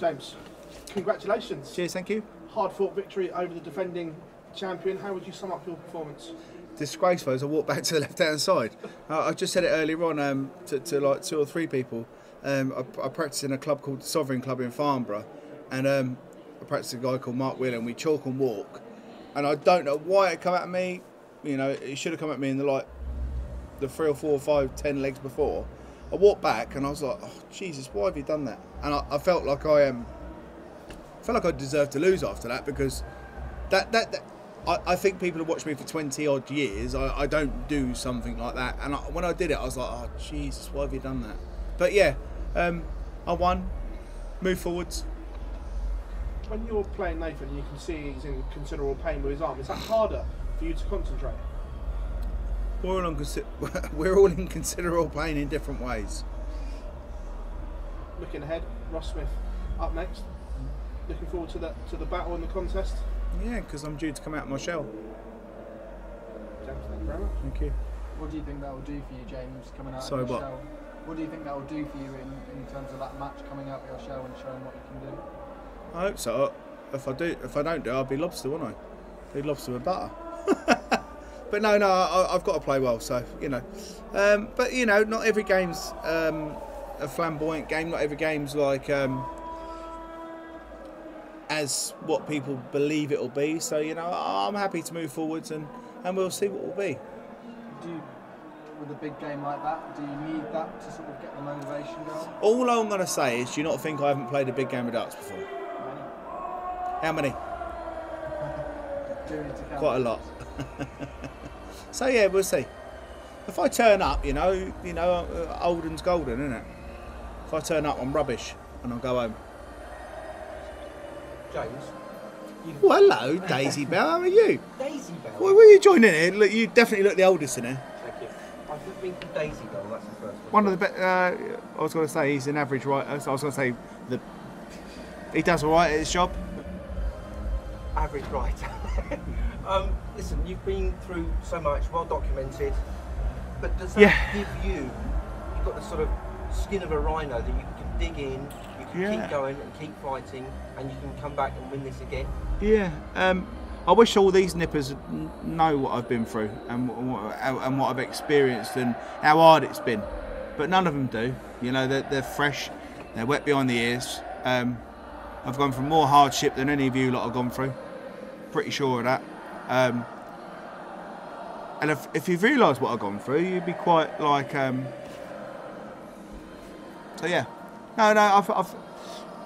James, congratulations. Cheers, thank you. Hard fought victory over the defending champion. How would you sum up your performance? Disgraceful as I walk back to the left hand side. I, I just said it earlier on um, to, to like two or three people. Um, I, I practice in a club called Sovereign Club in Farnborough, and um, I practice with a guy called Mark Whelan. We chalk and walk, and I don't know why it come at me. You know, it should have come at me in the like the three or four or five, ten legs before. I walked back and I was like, oh Jesus, why have you done that? And I, I felt like I am. Um, felt like I deserved to lose after that because that that, that I, I, think people have watched me for 20 odd years. I, I don't do something like that. And I, when I did it, I was like, oh, Jesus, why have you done that? But yeah, um, I won, move forwards. When you're playing Nathan, you can see he's in considerable pain with his arm. Is that harder for you to concentrate? We're all, on, we're all in considerable pain in different ways. Looking ahead, Ross Smith up next. Looking forward to the to the battle and the contest. Yeah, because I'm due to come out of my shell. James, thank you very much. Thank you. What do you think that will do for you, James, coming out Sorry, of your what? shell? What do you think that will do for you in, in terms of that match coming out of your shell and showing what you can do? I hope so. If I do, if I don't do, I'll be lobster, won't I? Be lobster with butter. but no, no, I, have got to play well. So you know, um, but you know, not every game's um, a flamboyant game. Not every game's like um, as what people believe it'll be. So you know, I'm happy to move forwards and and we'll see what will be. Do you, with a big game like that, do you need that to sort of get the motivation going? All I'm going to say is, do you not think I haven't played a big game of darts before? Many. How many? Do you need to count? Quite a lot. so yeah, we'll see. If I turn up, you know, you know, uh, Oldham's golden, isn't it? If I turn up, I'm rubbish, and I'll go home. James. Well, hello, Daisy Bell. How are you? Daisy Bell. Well, were you joining in? Look, you definitely look the oldest in here. Thank you. I've been called Daisy Bell. That's the first One one. of the best. Uh, I was going to say he's an average writer. So I was going to say the he does all right at his job. Average writer. um, listen, you've been through so much, well documented. But does that Yeah. give you? You've got the sort of skin of a rhino that you can dig in, you can Yeah. keep going and keep fighting, and you can come back and win this again. Yeah. Um, I wish all these nippers know what I've been through and, and what I've experienced and how hard it's been, but none of them do. You know, they're, they're fresh, they're wet behind the ears. Um, I've gone through more hardship than any of you lot have gone through. Pretty sure of that. Um, and if, if you've realised what I've gone through, you'd be quite like. Um, so yeah, no, no, I've, I've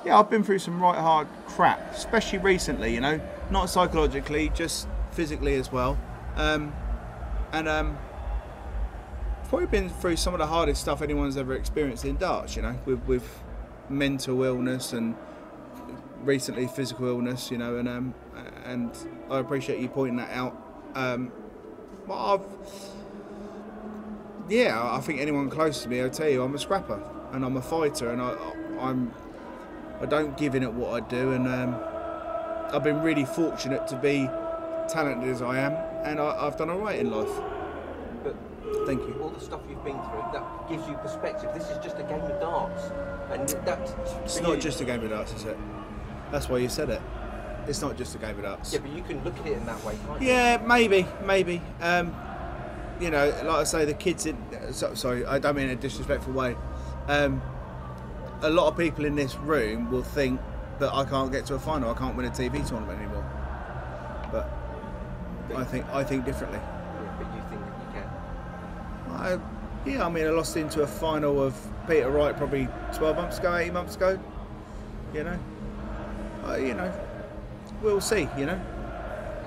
yeah, I've been through some right hard crap, especially recently. You know, not psychologically, just physically as well. Um, and um, probably been through some of the hardest stuff anyone's ever experienced in darts. You know, with with mental illness and recently physical illness. You know, and um, and I appreciate you pointing that out. Um, but I've yeah, I think anyone close to me, I'll tell you, I'm a scrapper and I'm a fighter, and I, I'm I don't give in at what I do, and um, I've been really fortunate to be talented as I am, and I, I've done all right in life. But Thank you. all the stuff you've been through, that gives you perspective. This is just a game of darts, and that. It's not you- just a game of darts, is it? That's why you said it. It's not just a game of darts. Yeah, but you can look at it in that way, can't you? Yeah, maybe, maybe. Um, you know, like I say, the kids in. So, sorry, I don't mean in a disrespectful way. Um, a lot of people in this room will think that I can't get to a final, I can't win a TV tournament anymore. But I think I think differently. Yeah, but you think that you can. I, yeah, I mean, I lost into a final of Peter Wright probably 12 months ago, 18 months ago. You know, uh, you know, we'll see. You know,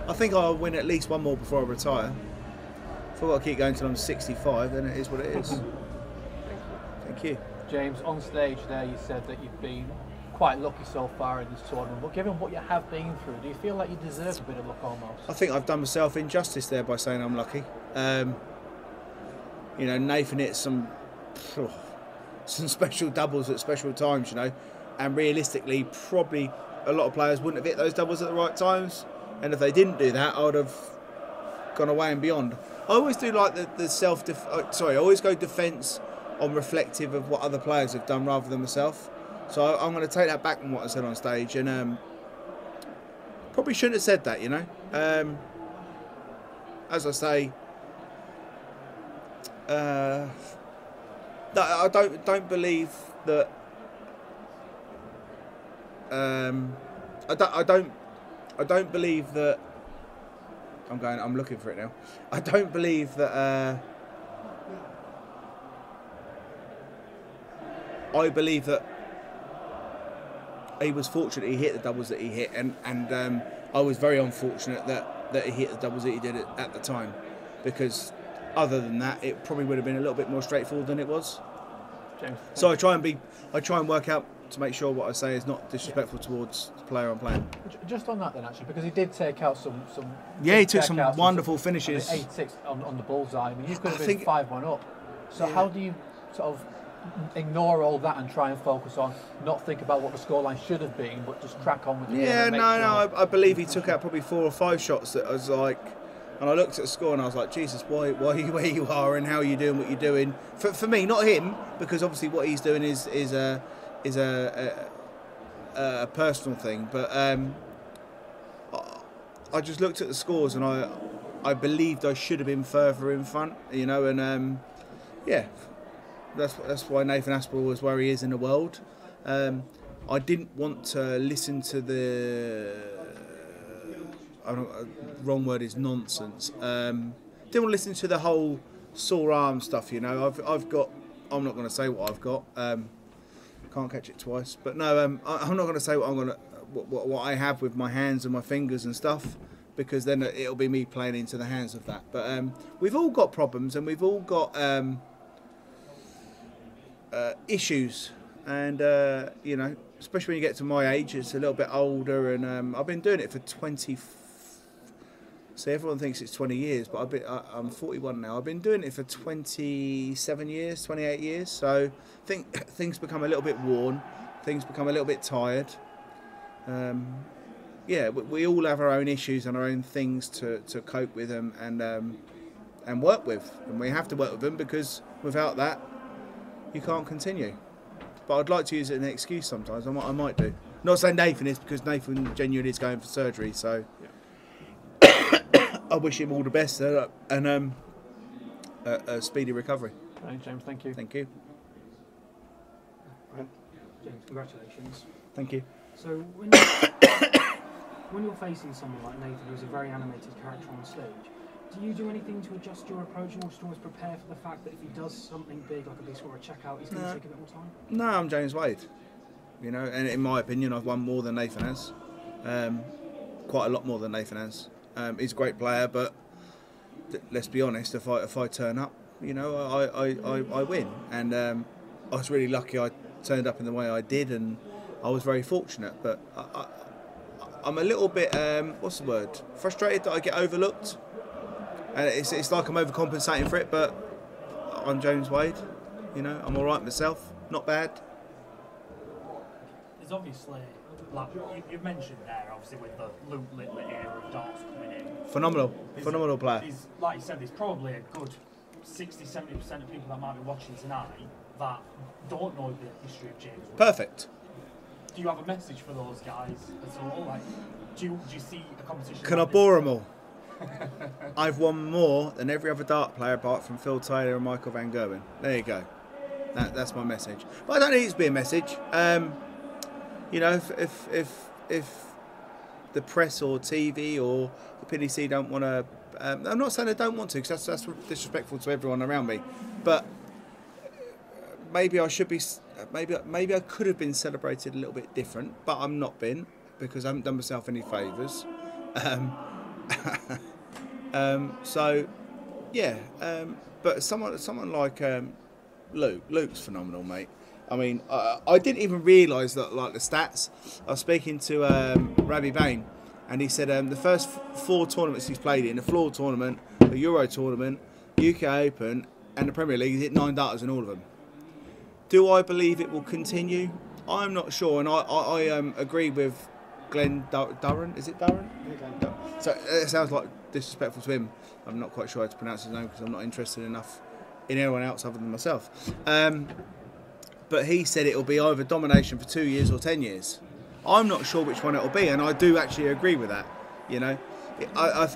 I think I'll win at least one more before I retire. If I've got to keep going till I'm 65, then it is what it is. Thank you. James, on stage there, you said that you've been quite lucky so far in this tournament. But given what you have been through, do you feel like you deserve a bit of luck almost? I think I've done myself injustice there by saying I'm lucky. Um, you know, Nathan hit some some special doubles at special times, you know, and realistically, probably a lot of players wouldn't have hit those doubles at the right times. And if they didn't do that, I would have gone away and beyond. I always do like the, the self. Def- uh, sorry, I always go defence on reflective of what other players have done rather than myself. So I, I'm going to take that back from what I said on stage, and um, probably shouldn't have said that. You know, um, as I say, uh, I don't don't believe that. Um, I don't. I don't. I don't believe that. I'm going. I'm looking for it now. I don't believe that. Uh, I believe that he was fortunate he hit the doubles that he hit, and and um, I was very unfortunate that that he hit the doubles that he did at, at the time, because other than that, it probably would have been a little bit more straightforward than it was. James. So I try and be, I try and work out to make sure what I say is not disrespectful towards the player I'm playing. Just on that then, actually, because he did take out some some. Yeah, he took some wonderful I mean, finishes. eight six on, on the bullseye. I mean, you could have I been five one up. So Yeah. how do you sort of ignore all that and try and focus on not think about what the scoreline should have been, but just crack on with the game? Yeah, and no, no, I, I believe he took out probably four or five shots that I was like, and I looked at the score and I was like, Jesus, why, why are you where you are and how are you doing what you're doing? For, for me, not him, because obviously what he's doing is is a is a a, a personal thing, but um, I, just looked at the scores and I I believed I should have been further in front, you know, and um, yeah, that's that's why Nathan Aspinall was where he is in the world. Um, I didn't want to listen to the uh, wrong word is nonsense. Um, didn't want to listen to the whole sore arm stuff. You know, I've I've got. I'm not going to say what I've got. Um, can't catch it twice. But no, um, I, I'm not going to say what I'm going to what, what, what I have with my hands and my fingers and stuff because then it'll be me playing into the hands of that. But um, we've all got problems and we've all got um, uh, issues, and uh, you know, especially when you get to my age, it's a little bit older, and um, I've been doing it for 20. See, everyone thinks it's 20 years, but I've been, I, I'm 41 now. I've been doing it for 27 years, 28 years. So think things become a little bit worn, things become a little bit tired. Um, yeah, we, we all have our own issues and our own things to, to cope with them and um, and work with, and we have to work with them because without that, you can't continue. But I'd like to use it as an excuse sometimes. I might, I might do. Not saying Nathan is because Nathan genuinely is going for surgery, so I wish him all the best uh, and um, a, a speedy recovery. Right, James, thank you. Thank you. James, congratulations. Thank you. So when when you're facing someone like Nathan, who's a very animated character on stage, do you do anything to adjust your approach or to always prepare for the fact that if he does something big, like a big score or a check out, he's going to No. take a bit more time? No, I'm James Wade. You know, and in my opinion, I've won more than Nathan has. Um, quite a lot more than Nathan has. Um, he's a great player, but th- let's be honest. If I if I turn up, you know, I I, I, I win. And um, I was really lucky. I turned up in the way I did, and I was very fortunate. But I, I'm a little bit um, what's the word? Frustrated that I get overlooked, and it's it's like I'm overcompensating for it. But I'm James Wade. You know, I'm all right myself. Not bad. There's obviously, like you, you've mentioned there, obviously with the Luke Littler era of darts coming in. Phenomenal, there's- phenomenal player. Like you said, there's probably a good 60 70% of people that might be watching tonight that don't know the history of James Wade. Perfect. Do you have a message for those guys at all? Like, do you, do you see a competition? Can I like this? bore them all? I've won more than every other dart player apart from Phil Taylor and Michael Van Gerwen. There you go. That, that's my message. But I don't need it to be a message. Um, you know, if, if if if the press or TV or the PDC don't want to, um, I'm not saying they don't want to because that's that's disrespectful to everyone around me. But maybe I should be. Maybe maybe I could have been celebrated a little bit different, but I'm not been because I haven't done myself any favours. Um, um, so, yeah, um, but someone someone like um, Luke, Luke's phenomenal, mate. I mean, I, I didn't even realise that, like the stats. I was speaking to um, Rabbi Bain, and he said um, the first four tournaments he's played in, the floor tournament, the Euro tournament, UK Open, and the Premier League, he's hit nine darters in all of them. Do I believe it will continue? I'm not sure, and I, I, I um, agree with Glen Dur- Durran. Is it Durran? Dur- So it sounds like disrespectful to him. I'm not quite sure how to pronounce his name because I'm not interested enough in anyone else other than myself. Um, but he said it'll be either domination for two years or ten years. I'm not sure which one it'll be, and I do actually agree with that. You know, I, I,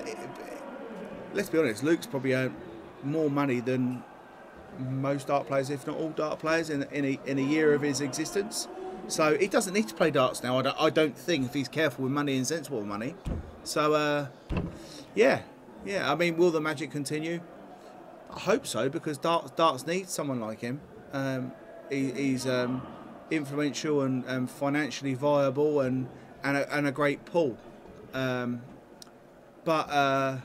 let's be honest, Luke's probably earned more money than most dart players, if not all dart players, in, in, a, in a year of his existence. So he doesn't need to play darts now. I don't, I don't think if he's careful with money and sensible with money. So uh, yeah, yeah. I mean, will the magic continue? I hope so because darts, darts needs someone like him. Um, he, he's um, influential and, and financially viable and and a, and a great pull. Um, but uh,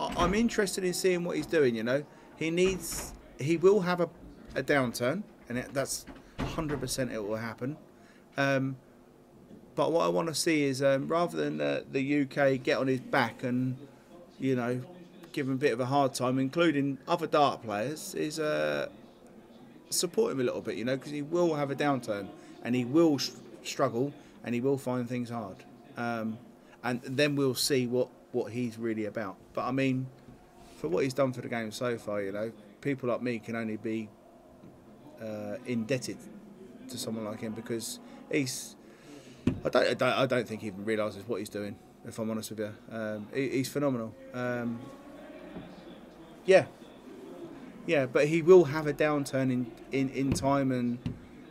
I- I'm interested in seeing what he's doing. You know, he needs, he will have a, a downturn, and it, that's 100% it will happen. Um, but what I want to see is um, rather than uh, the UK get on his back and, you know, give him a bit of a hard time, including other dart players, is uh, support him a little bit. You know, because he will have a downturn and he will sh- struggle and he will find things hard. Um, and then we'll see what, what he's really about. But I mean, for what he's done for the game so far, you know, people like me can only be uh, indebted to someone like him because he's. I don't, I don't, I don't think he even realises what he's doing. If I'm honest with you, um, he, he's phenomenal. Um, yeah, yeah, but he will have a downturn in, in, in time, and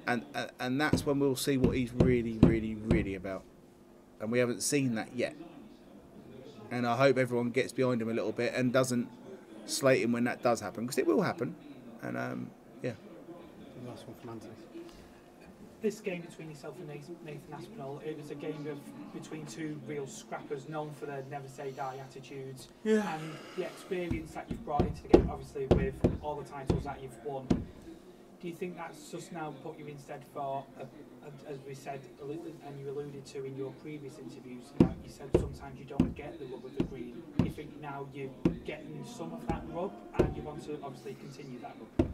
and and that's when we'll see what he's really, really, really about. And we haven't seen that yet. And I hope everyone gets behind him a little bit and doesn't slate him when that does happen, because it will happen. And um, yeah. Last one from Anthony. This game between yourself and Nathan, Aspinall, it was a game of between two real scrappers, known for their never say die attitudes, Yeah. and the experience that you've brought into the game, obviously with all the titles that you've won. Do you think that's just now put you instead for, a, a, as we said, and you alluded to in your previous interviews, you, you said sometimes you don't get the rub of the green. Do you think now you're getting some of that rub, and you want to obviously continue that rub?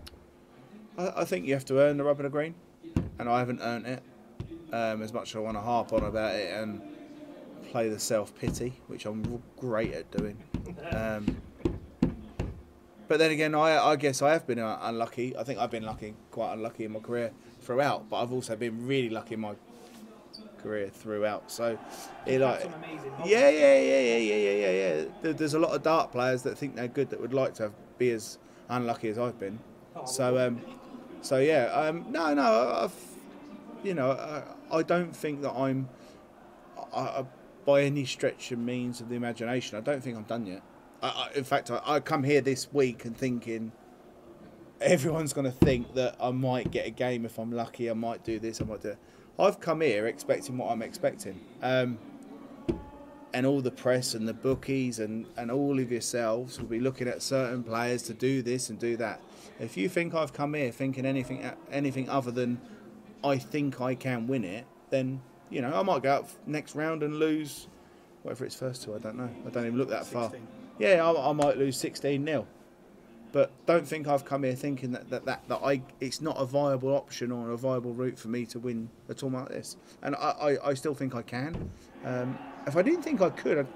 I, I think you have to earn the rub of the green, and I haven't earned it. Um, as much as I want to harp on about it and play the self pity, which I'm great at doing. Um, but then again, I, I guess I have been uh, unlucky. I think I've been lucky, quite unlucky in my career throughout. But I've also been really lucky in my career throughout. So, it like some amazing moments. yeah, yeah, yeah, yeah, yeah, yeah, yeah, yeah. There- There's a lot of dart players that think they're good that would like to have, be as unlucky as I've been. Oh, So, um, so yeah, um, no, no, I've, you know, I, I don't think that I'm, I, I, by any stretch and means of the imagination, I don't think I'm done yet. I, in fact, I, come here this week and thinking everyone's going to think that I might get a game if I'm lucky. I might do this. I might do. It. I've come here expecting what I'm expecting. Um, and all the press and the bookies and, and all of yourselves will be looking at certain players to do this and do that. If you think I've come here thinking anything anything other than I think I can win it, then you know I might go out next round and lose whatever it's first to. I don't know. I don't even look that far. Yeah, I, I might lose sixteen 0 But don't think I've come here thinking that, that, that, that I it's not a viable option or a viable route for me to win a tournament like this. And I, I, I still think I can. Um, if I didn't think I could, I'd,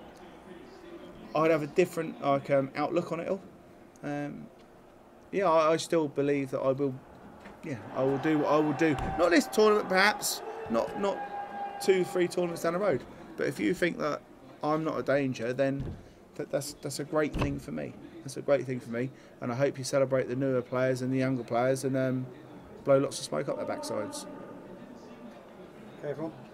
I'd have a different like um, outlook on it all. Um, yeah, I, I still believe that I will. Yeah, I will do what I will do. Not this tournament, perhaps. Not not two, three tournaments down the road. But if you think that I'm not a danger, then that, that's that's a great thing for me. That's a great thing for me, and I hope you celebrate the newer players and the younger players and um, blow lots of smoke up their backsides. Okay, everyone.